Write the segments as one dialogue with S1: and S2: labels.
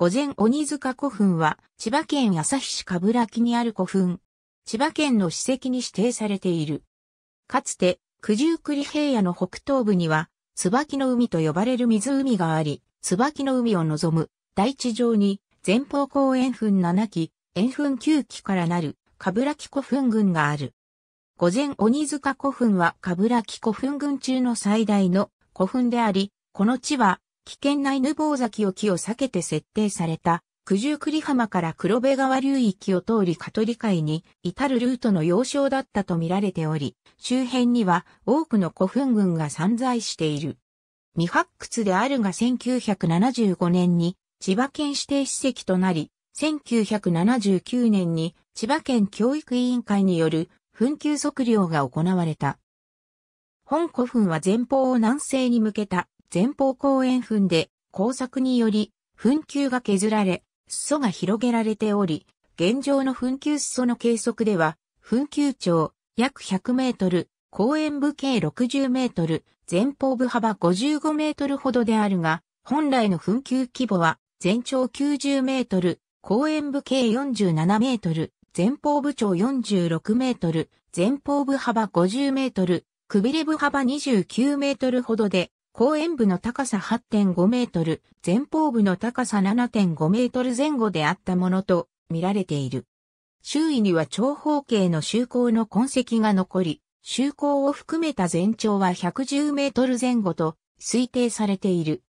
S1: 午前鬼塚古墳は、千葉県旭市冠木にある古墳。千葉県の史跡に指定されている。かつて、九十九里平野の北東部には、椿の海と呼ばれる湖があり、椿の海を望む大地上に前方後円墳7基、円墳9基からなる、冠木古墳群がある。午前鬼塚古墳は冠木古墳群中の最大の古墳であり、この地は危険な犬坊崎沖を避けて設定された九十九里浜から黒部川流域を通り香取海に至るルートの要衝だったと見られており、周辺には多くの古墳群が散在している。未発掘であるが1975年に千葉県指定史跡となり、1979年に千葉県教育委員会による墳丘測量が行われた。本古墳は前方を南西に向けた前方後円墳で工作により墳丘が削られ、裾が広げられており、現状の墳丘裾の計測では、墳丘長約100メートル、後円部径60メートル、前方部幅55メートルほどであるが、本来の墳丘規模は全長90メートル、後円部径47メートル、前方部長46メートル、前方部幅50メートル、くびれ部幅29メートルほどで、後円部の高さ8.5メートル、前方部の高さ7.5メートル前後であったものと見られている。周囲には長方形の周溝の痕跡が残り、周溝を含めた全長は110メートル前後と推定されている。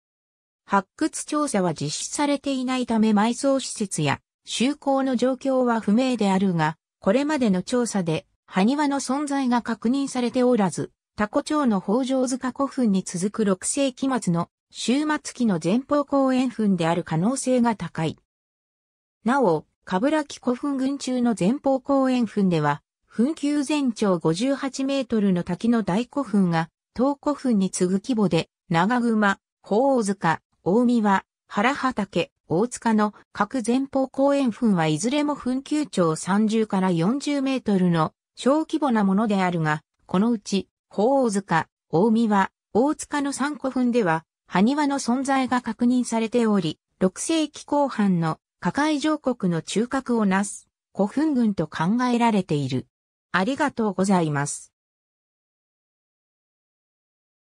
S1: 発掘調査は実施されていないため埋葬施設や就航の状況は不明であるが、これまでの調査で、埴輪の存在が確認されておらず、タコ町の北条塚古墳に続く6世紀末の終末期の前方後円墳である可能性が高い。なお、冠木古墳群中の前方後円墳では、墳丘全長58メートルの滝の大古墳が、東古墳に次ぐ規模で、長熊、宝塚、大見は、原畑、大塚の各前方後円墳はいずれも墳丘長30から40メートルの小規模なものであるが、このうち、宝塚、大見は、大塚の三古墳では、埴輪の存在が確認されており、6世紀後半の加海上国の中核をなす古墳群と考えられている。ありがとうございます。